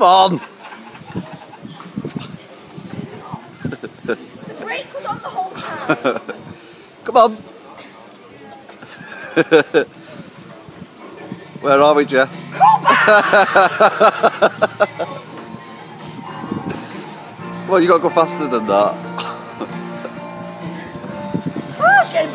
Come on! The brake was on the whole time. Come on! Where are we, Jess? Well, you got to go faster than that. Oh, get